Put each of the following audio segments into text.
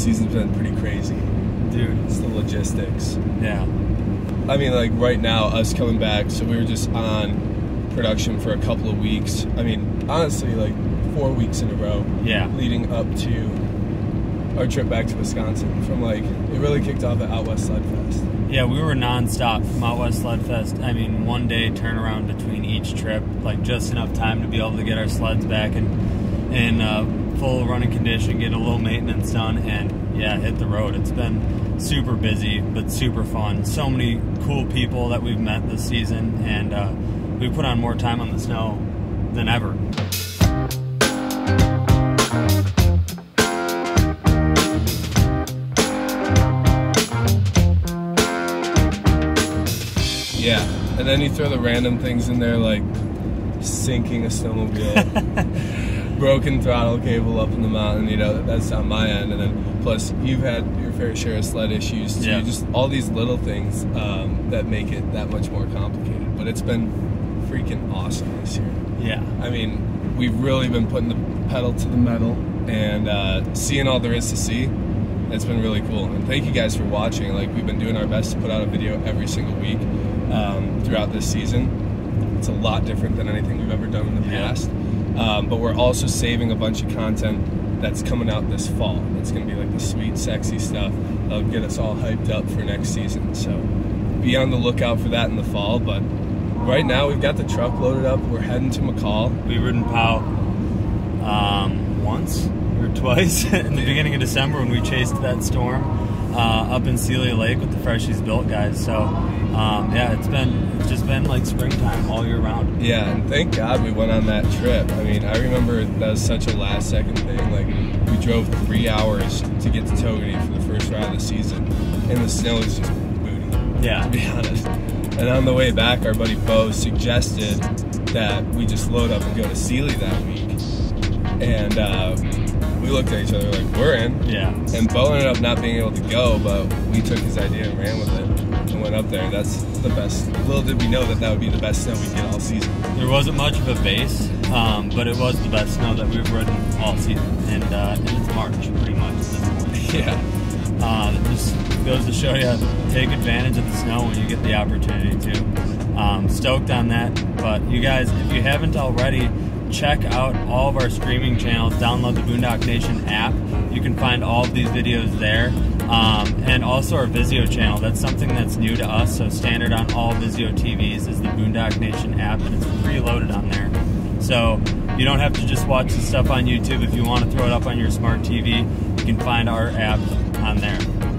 season's been pretty crazy. dude. It's the logistics. Yeah, I mean, like right now, us coming back, so we were just on production for a couple of weeks. I mean, honestly, like four weeks in a row yeah, leading up to our trip back to Wisconsin. From like, it really kicked off at Out West Sled Fest. yeah. We were nonstop from Out West Sled Fest. I mean, one day turnaround between each trip, like just enough time to be able to get our sleds back and, and, uh, full running condition, get a little maintenance done, and yeah, hit the road. It's been super busy, but super fun. So many cool people that we've met this season, and uh, we put on more time on the snow than ever. Yeah, and then you throw the random things in there like sinking a snowmobile, broken throttle cable up in the mountain. You know that's on my end, and then plus you've had your fair share of sled issues too. Yeah. Just all these little things um, that make it that much more complicated. But it's been freaking awesome this year. Yeah, I mean, we've really been putting the pedal to the metal and uh, seeing all there is to see. It's been really cool, and thank you guys for watching. Like we've been doing our best to put out a video every single week um, throughout this season. It's a lot different than anything we've ever done in the Yeah. past, um, but we're also saving a bunch of content that's coming out this fall. It's going to be like the sweet, sexy stuff that'll get us all hyped up for next season. So be on the lookout for that in the fall. But right now we've got the truck loaded up. We're heading to McCall. We've ridden POW um, once or twice in the beginning of December when we chased that storm uh, up in Seeley Lake with the Freshies Built guys. So um, yeah, it's been it's just been like springtime all year round. Yeah, and thank God we went on that trip. I mean, I remember that was such a last second thing. Like, we drove three hours to get to Togwotee for the first ride of the season, and the snow was just booty, to Yeah, be honest. And on the way back, our buddy Bo suggested that we just load up and go to Seeley that week. And uh, we looked at each other like, we're in. yeah, And Bo ended up not being able to go, but we took his idea and ran with it and went up there. That's the best. Little did we know that that would be the best snow we'd get all season. there wasn't much of a base, um, but it was the best snow that we've ridden all season, and uh, and it's March pretty much at this point. Yeah. Uh, it just goes to show you take advantage of the snow when you get the opportunity to. Um, stoked on that. But you guys, if you haven't already, check out all of our streaming channels. Download the Boondock Nation app. You can find all of these videos there. Um, and also our Vizio channel. That's something that's new to us. So standard on all Vizio TVs is the Boondock Nation app, and it's preloaded on there. So you don't have to just watch the stuff on YouTube. If you want to throw it up on your smart TV, you can find our app on there.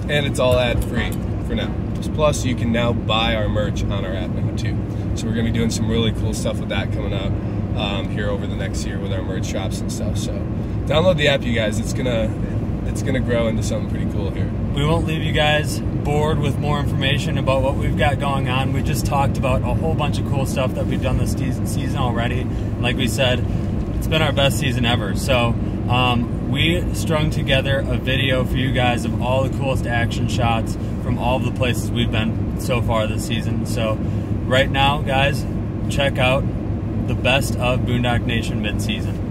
And it's all ad free for now. Plus, you can now buy our merch on our app now too. So we're gonna be doing some really cool stuff with that coming up um, here over the next year with our merch shops and stuff. So download the app, you guys. It's gonna it's gonna grow into something pretty cool here. We won't leave you guys bored with more information about what we've got going on. We just talked about a whole bunch of cool stuff that we've done this season, already. Like we said, it's been our best season ever. So um, we strung together a video for you guys of all the coolest action shots from all the places we've been so far this season. So right now, guys, check out the best of Boondock Nation mid-season.